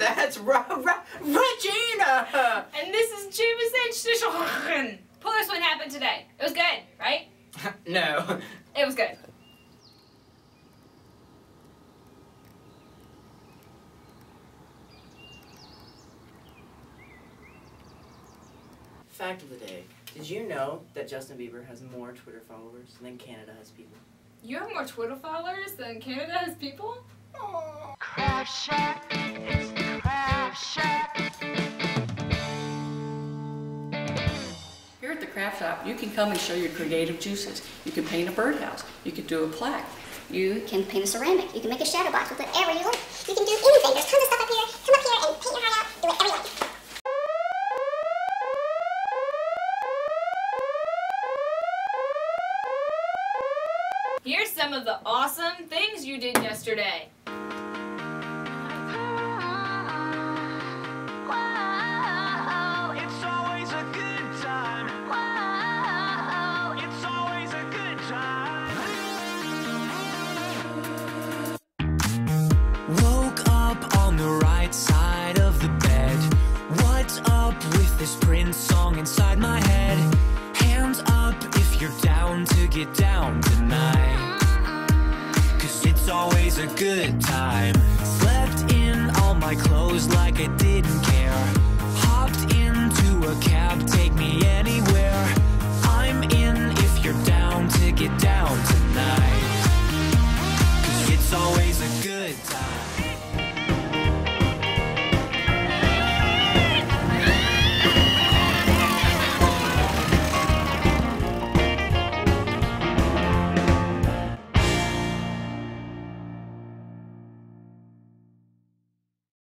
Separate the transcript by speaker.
Speaker 1: That's Ra Ra Regina! And this is Jameson this one happened today. It was good, right?
Speaker 2: no.
Speaker 1: It was good.
Speaker 2: Fact of the day. Did you know that Justin Bieber has more Twitter followers than Canada has people?
Speaker 1: You have more Twitter followers than Canada has people?
Speaker 3: Aww. Crab Shack.
Speaker 4: Craft shop, you can come and show your creative juices. You can paint a birdhouse. You can do a plaque.
Speaker 5: You can paint a ceramic. You can make a shadow box with whatever you want. You can do anything. There's tons of stuff up here. Come up here and paint your heart out. Do whatever you like.
Speaker 1: Here's some of the awesome things you did yesterday.
Speaker 6: Prince song inside my head? Hands up if you're down to get down tonight. Cause it's always a good time. Slept in all my clothes like I